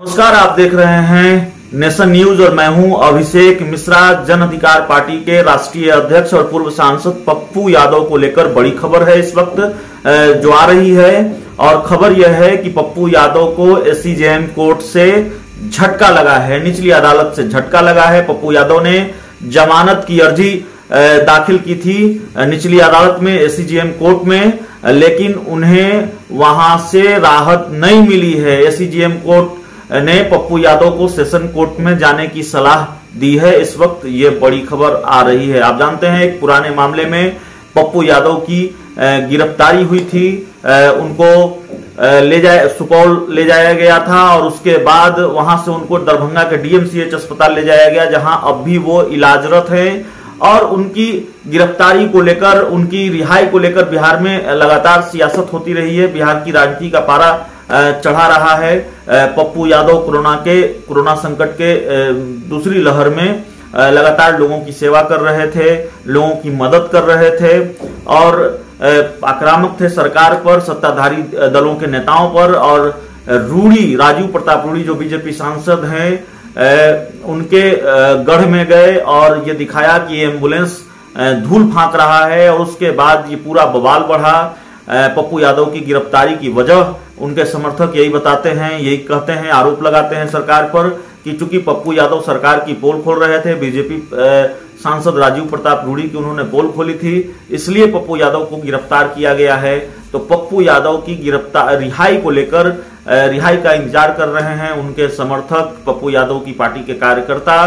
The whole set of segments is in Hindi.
नमस्कार, आप देख रहे हैं नेशन न्यूज़ और मैं हूँ अभिषेक मिश्रा, जन अधिकार पार्टी के राष्ट्रीय अध्यक्ष और पूर्व सांसद पप्पू यादव को लेकर बड़ी खबर है इस वक्त जो आ रही है। और खबर यह है कि पप्पू यादव को एससीजेएम कोर्ट से झटका लगा है, निचली अदालत से झटका लगा है। पप्पू यादव ने जमानत की अर्जी दाखिल की थी निचली अदालत में एससीजेएम कोर्ट में, लेकिन उन्हें वहाँ से राहत नहीं मिली है। एससीजेएम कोर्ट ने पप्पू यादव को सेशन कोर्ट में जाने की सलाह दी है। इस वक्त ये बड़ी खबर आ रही है। आप जानते हैं, एक पुराने मामले में पप्पू यादव की गिरफ्तारी हुई थी। उनको ले जाए सुपौल ले जाया गया था और उसके बाद वहाँ से उनको दरभंगा के डीएमसीएच अस्पताल ले जाया गया, जहाँ अब भी वो इलाजरत हैं। और उनकी गिरफ्तारी को लेकर, उनकी रिहाई को लेकर बिहार में लगातार सियासत होती रही है। बिहार की राजनीति का पारा चढ़ा रहा है। पप्पू यादव कोरोना के, कोरोना संकट के दूसरी लहर में लगातार लोगों की सेवा कर रहे थे, लोगों की मदद कर रहे थे और आक्रामक थे सरकार पर, सत्ताधारी दलों के नेताओं पर और रूढ़ी, राजीव प्रताप रूढ़ी जो बीजेपी सांसद हैं उनके गढ़ में गए और ये दिखाया कि एंबुलेंस धूल फांक रहा है और उसके बाद ये पूरा बवाल बढ़ा। पप्पू यादव की गिरफ्तारी की वजह, उनके समर्थक यही बताते हैं, यही कहते हैं, आरोप लगाते हैं सरकार पर कि चूँकि पप्पू यादव सरकार की पोल खोल रहे थे, बीजेपी सांसद राजीव प्रताप रूढ़ी की उन्होंने पोल खोली थी, इसलिए पप्पू यादव को गिरफ़्तार किया गया है। तो पप्पू यादव की गिरफ़्तार रिहाई को लेकर रिहाई का इंतज़ार कर रहे हैं उनके समर्थक पप्पू यादव की पार्टी के कार्यकर्ता।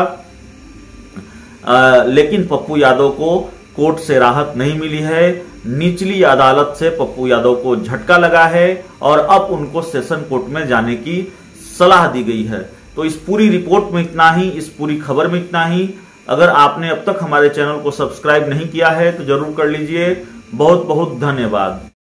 लेकिन पप्पू यादव को कोर्ट से राहत नहीं मिली है। निचली अदालत से पप्पू यादव को झटका लगा है और अब उनको सेशन कोर्ट में जाने की सलाह दी गई है। तो इस पूरी रिपोर्ट में इतना ही, इस पूरी खबर में इतना ही। अगर आपने अब तक हमारे चैनल को सब्सक्राइब नहीं किया है तो ज़रूर कर लीजिए। बहुत बहुत धन्यवाद।